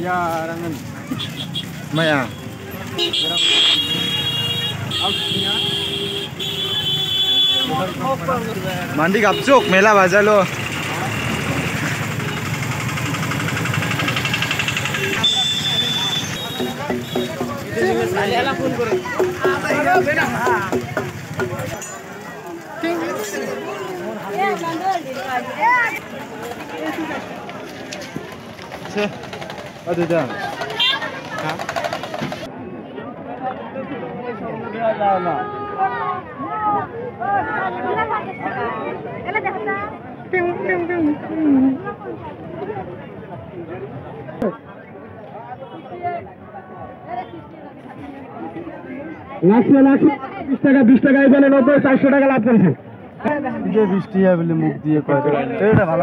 yarangan. Maya. Mandi kapsuk, mela baja lo. Hadi devam. Ha? লাগছে লাগছে টাকা, বিশ টাকা, এই বলে নব্বই, চারশো টাকা লাভ করেছে বৃষ্টি মুখ দিয়ে কয়েকটা ভালো